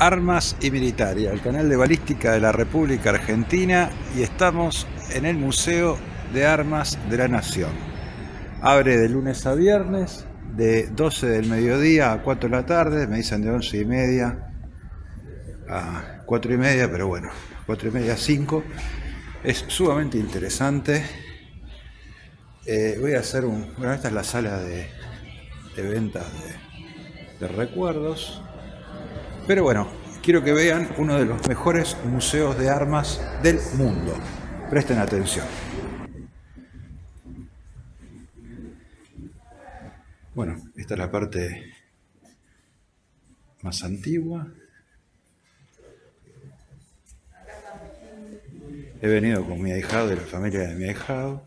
Armas y Militaria, el canal de balística de la República Argentina y estamos en el Museo de Armas de la Nación. Abre de lunes a viernes, de 12 del mediodía a 4 de la tarde, me dicen de 11 y media a 4 y media, pero bueno, 4 y media a 5. Es sumamente interesante. Eh, voy a hacer un... Bueno, esta es la sala de, ventas de recuerdos. Pero bueno, quiero que vean uno de los mejores museos de armas del mundo. Presten atención. Bueno, esta es la parte más antigua. He venido con mi ahijado de la familia de mi ahijado.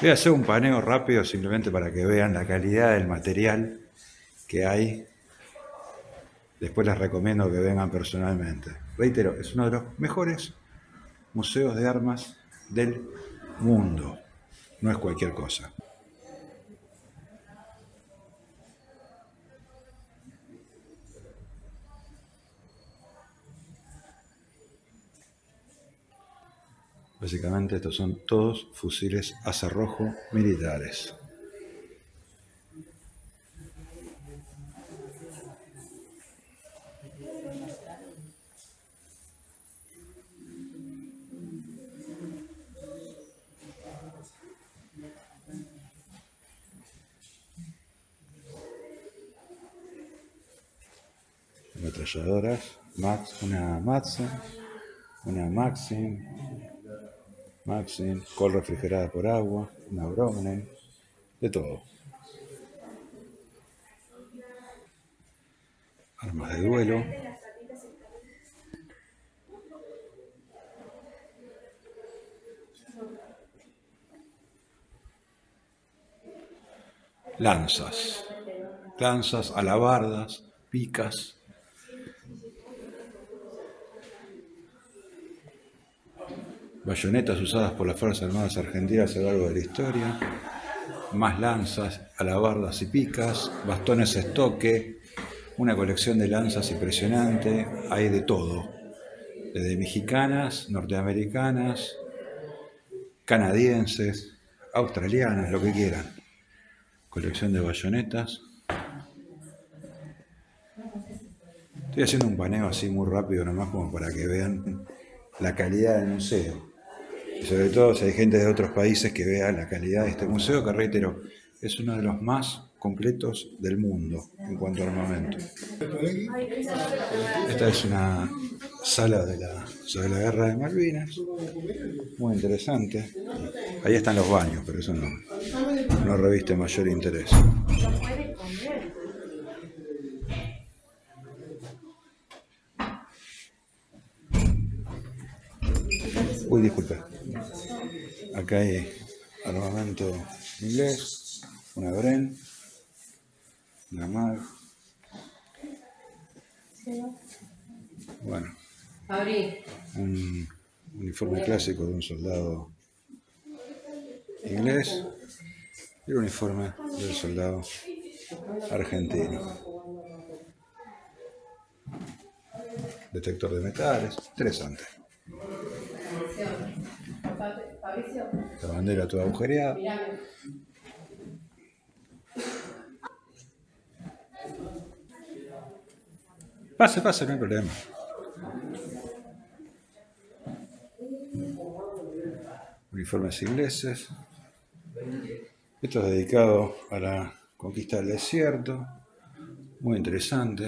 Voy a hacer un paneo rápido simplemente para que vean la calidad del material que hay Después les recomiendo que vengan personalmente. Reitero, es uno de los mejores museos de armas del mundo. No es cualquier cosa. Básicamente estos son todos fusiles a cerrojo militares. Ametralladoras, Max, una Maxim, una Maxim, Maxim, col refrigerada por agua, una Browning, de todo. Armas de duelo. Lanzas, lanzas, alabardas, picas, bayonetas usadas por las Fuerzas Armadas Argentinas a lo largo de la historia, más lanzas, alabardas y picas, bastones estoque, una colección de lanzas impresionante, hay de todo, desde mexicanas, norteamericanas, canadienses, australianas, lo que quieran. Colección de bayonetas. Estoy haciendo un paneo así muy rápido nomás como para que vean la calidad del museo y sobre todo si hay gente de otros países que vea la calidad de este museo, que reitero, es uno de los más completos del mundo en cuanto a armamento. Esta es una sala de la, sobre la guerra de Malvinas, muy interesante. Ahí están los baños, pero eso no, no reviste mayor interés. Uy, disculpe. Acá hay armamento inglés, una Bren, una MAG. Bueno, un uniforme clásico de un soldado inglés el uniforme del soldado argentino. Detector de metales, interesante. La bandera toda agujereada. Pase, pase, no hay problema. Uniformes ingleses. Esto es dedicado a la conquista del desierto. Muy interesante.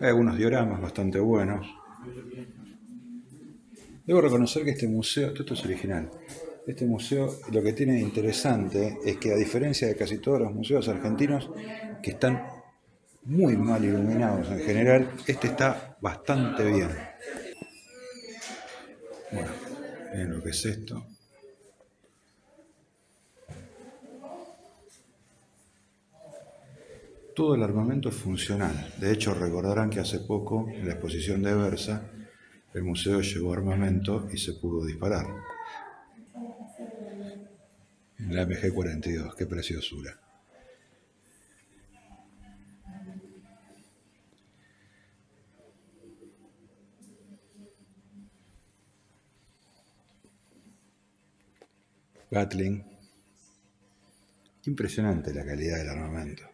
Hay algunos dioramas bastante buenos. Debo reconocer que este museo, esto es original, este museo lo que tiene de interesante es que a diferencia de casi todos los museos argentinos que están muy mal iluminados en general, este está bastante bien. Bueno, miren lo que es esto. Todo el armamento es funcional. De hecho, recordarán que hace poco, en la exposición de Versa, el museo llevó armamento y se pudo disparar. La MG42, qué preciosura. Gatling. Impresionante la calidad del armamento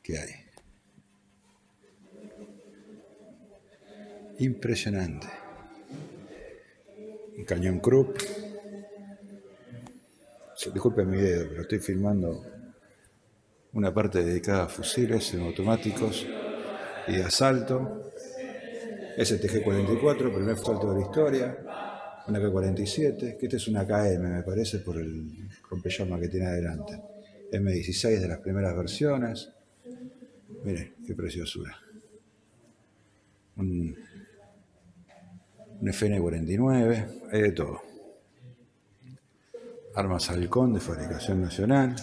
que hay. Impresionante. Un cañón Krupp. Disculpen mi dedo, pero estoy filmando una parte dedicada a fusiles semiautomáticos y de asalto. STG-44, primer asalto de la historia. Una K-47, que este es una KM, me parece, por el rompellama que tiene adelante. M16 de las primeras versiones. Miren, qué preciosura. Un, un FN-49, hay de todo. Armas Halcón de fabricación nacional.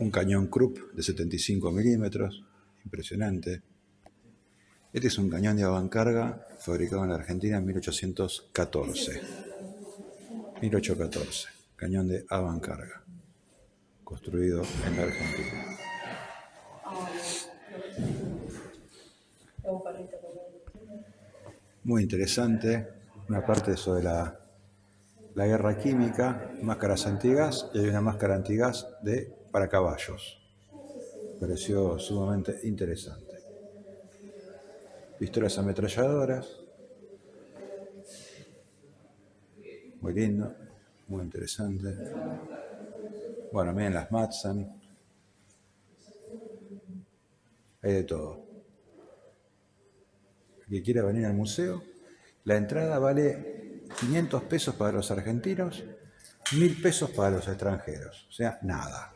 Un cañón Krupp de 75 milímetros, impresionante. Este es un cañón de avancarga fabricado en la Argentina en 1814. 1814, cañón de avancarga, construido en la Argentina. Muy interesante, una parte sobre la, la guerra química, máscaras antigas, y hay una máscara antigas de para caballos. Pareció sumamente interesante. Pistolas ametralladoras. Muy lindo, muy interesante. Bueno, miren las Matsan. Hay de todo. El que quiera venir al museo, la entrada vale 500 pesos para los argentinos, 1000 pesos para los extranjeros. O sea, nada.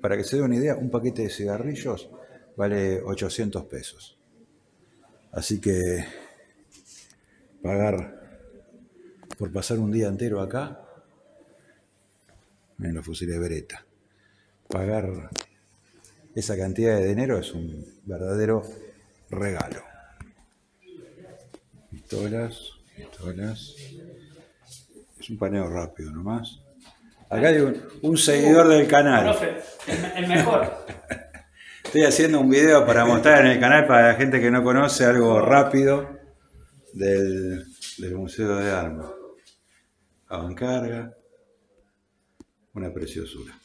para que se dé una idea, un paquete de cigarrillos vale 800 pesos. Así que pagar por pasar un día entero acá, en los fusiles Beretta, pagar esa cantidad de dinero es un verdadero regalo. Pistolas, pistolas. Es un paneo rápido nomás. Acá hay un, seguidor del canal. el mejor. Estoy haciendo un video para mostrar en el canal para la gente que no conoce algo rápido del, Museo de Armas. Avancarga, una preciosura.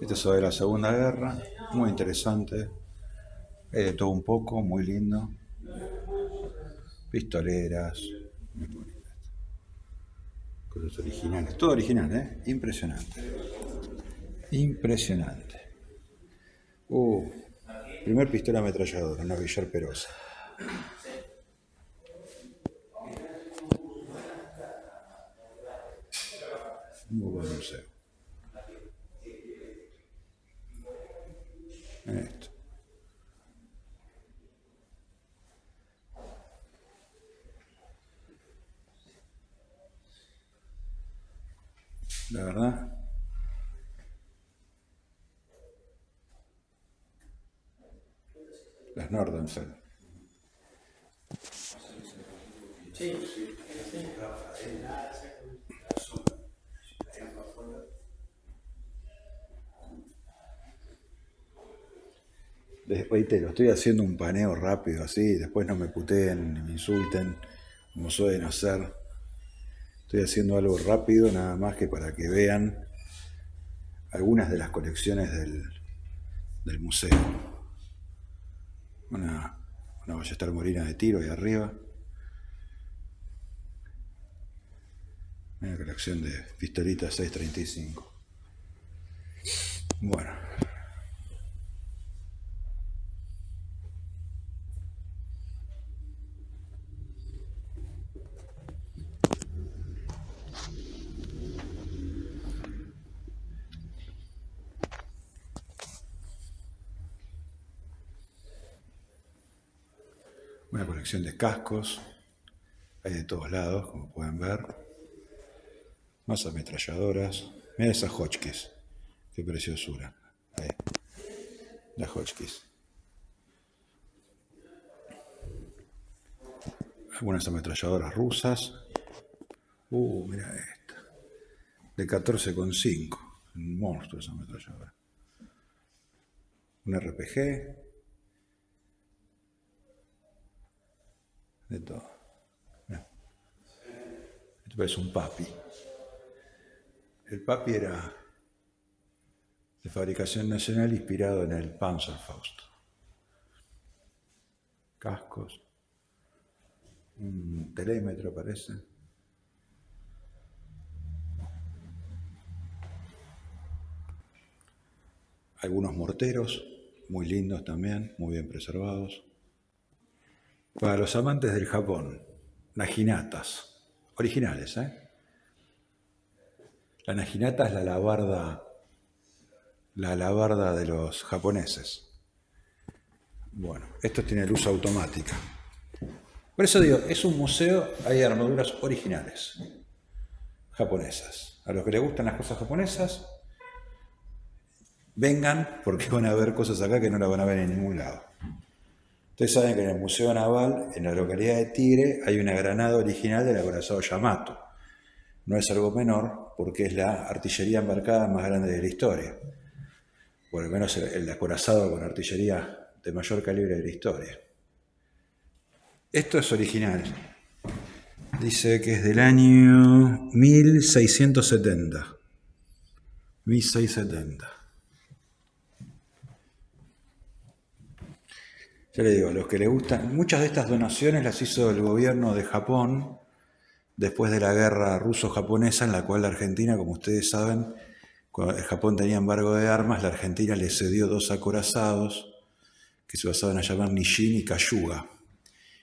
Esto es sobre la Segunda Guerra, muy interesante. de todo un poco, muy lindo. Pistoleras, Cosas originales. Todo original, ¿eh? Impresionante. Impresionante. Uh, primer pistola ametralladora, una Villar Perosa. Muy buen museo. Esto. la verdad. Las Nordenfeld. Sí, lo estoy haciendo un paneo rápido así, después no me puteen ni me insulten, como suelen hacer. Estoy haciendo algo rápido, nada más que para que vean algunas de las colecciones del, museo. Una, una ballesta morina de tiro ahí arriba. Una colección de pistolitas 635. Bueno. Una colección de cascos. Hay de todos lados, como pueden ver. Más ametralladoras. Mira esas Hotchkiss. Qué preciosura. Ahí. La Hotchkiss. algunas ametralladoras rusas. Uh, mira esta. De 14,5. Un monstruo esa ametralladora. Un RPG. De todo. Esto es un papi. El papi era de fabricación nacional inspirado en el Panzerfaust. Cascos, un telémetro parece. Algunos morteros, muy lindos también, muy bien preservados. Para los amantes del Japón, naginatas, originales, ¿eh? La naginata es la alabarda, la alabarda de los japoneses. Bueno, esto tiene luz automática. Por eso digo, es un museo, hay armaduras originales, japonesas. A los que les gustan las cosas japonesas, vengan porque van a ver cosas acá que no las van a ver en ningún lado. Ustedes saben que en el Museo Naval, en la localidad de Tigre, hay una granada original del acorazado Yamato. No es algo menor porque es la artillería embarcada más grande de la historia. Por lo menos el acorazado con artillería de mayor calibre de la historia. Esto es original. Dice que es del año 1670. 1670. Ya le digo, los que le gustan, muchas de estas donaciones las hizo el gobierno de Japón después de la guerra ruso-japonesa, en la cual la Argentina, como ustedes saben, cuando Japón tenía embargo de armas, la Argentina le cedió dos acorazados que se basaban a llamar Nishin y Kayuga.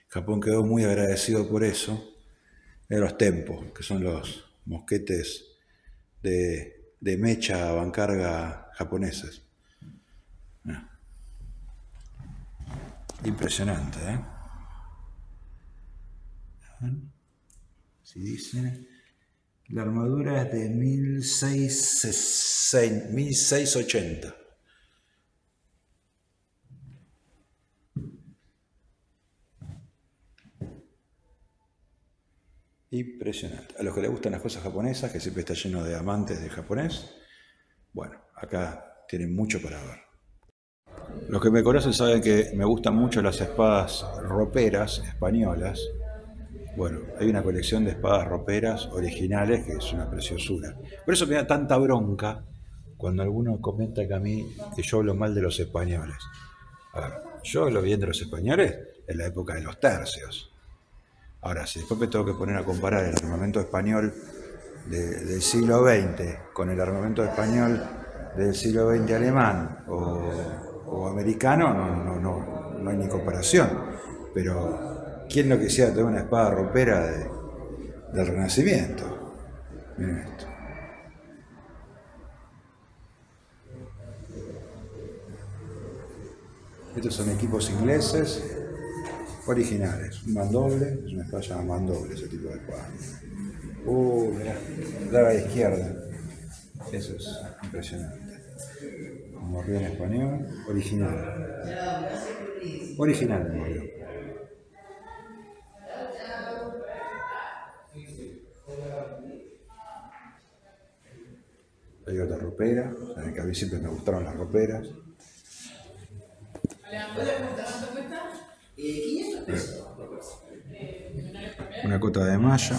Japón quedó muy agradecido por eso. de los tempos, que son los mosquetes de, mecha bancarga japoneses. Ah. Impresionante, ¿eh? Si dice, la armadura es de 1680. Impresionante. A los que les gustan las cosas japonesas, que siempre está lleno de amantes de japonés, bueno, acá tienen mucho para ver. Los que me conocen saben que me gustan mucho las espadas roperas españolas. Bueno, hay una colección de espadas roperas originales que es una preciosura. Por eso me da tanta bronca cuando alguno comenta que a mí que yo hablo mal de los españoles. A ver, yo hablo bien de los españoles en la época de los tercios. Ahora, si después me tengo que poner a comparar el armamento español del siglo XX con el armamento español del siglo XX alemán o, americano, no, no, no, hay ni comparación. Pero, ¿quién no quisiera tener una espada ropera del Renacimiento? Miren esto. Estos son equipos ingleses originales. Un mandoble, es una espada llamada mandoble ese tipo de espada. Uh, mirá, la izquierda. Eso es impresionante. Un morrión español, original. Original el morrión. Hay otra ropera, que a mí siempre me gustaron las roperas. Una cota de malla.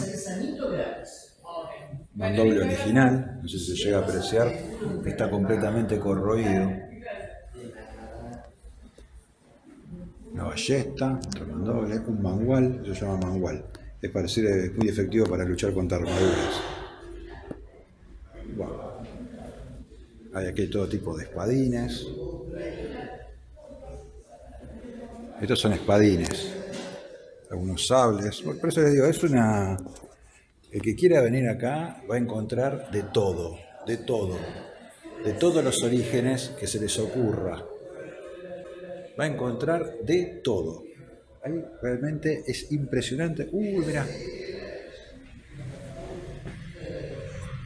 Mandoble original, no sé si se llega a apreciar, está completamente corroído. Una ballesta, otro mandoble, un mangual, se llama mangual. Es parecido, es muy efectivo para luchar contra armaduras. Hay aquí todo tipo de espadines. Estos son espadines, algunos sables. Por eso les digo, es una. El que quiera venir acá va a encontrar de todo, de todo, de todos los orígenes que se les ocurra. Va a encontrar de todo. Ahí realmente es impresionante. Uy, mira.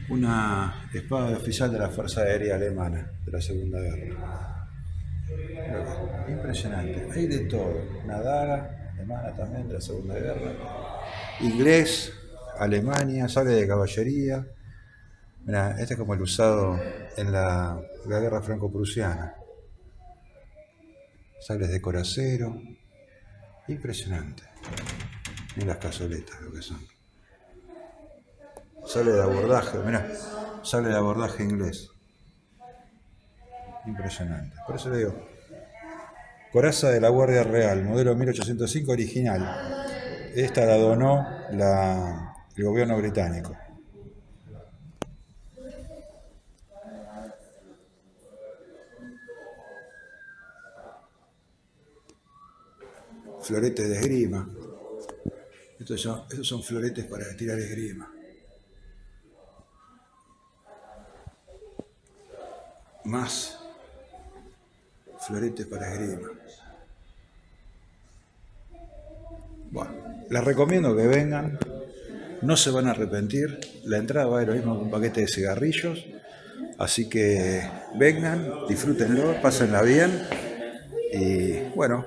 Una espada oficial de la Fuerza Aérea Alemana de la Segunda Guerra. Impresionante. Hay de todo. Una daga alemana también de la Segunda Guerra. inglés, Alemania, sable de caballería. Mira, este es como el usado en la, la guerra franco-prusiana. Sables de coracero. Impresionante. Miren las cazoletas lo que son. Sale de abordaje, mira, sale de abordaje inglés. Impresionante. Por eso le digo, coraza de la Guardia Real, modelo 1805 original. Esta la donó el gobierno británico. Floretes de esgrima. Estos son, estos son floretes para tirar esgrima. Más floretes para esgrima. Bueno, les recomiendo que vengan, no se van a arrepentir, la entrada va a ser lo mismo que un paquete de cigarrillos, así que vengan, disfrútenlo, pásenla bien y bueno,